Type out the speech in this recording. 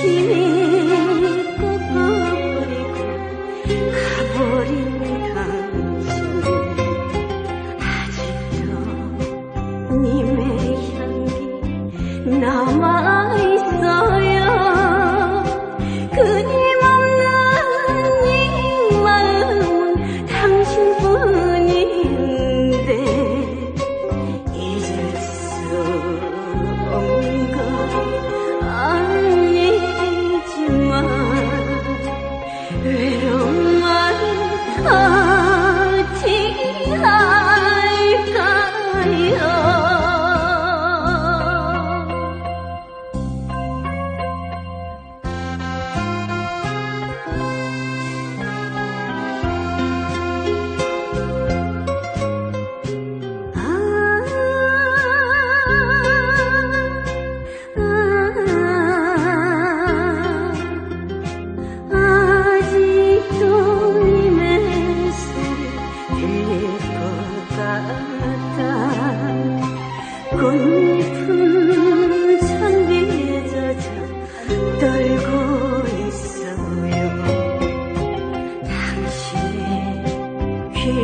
情。Hey.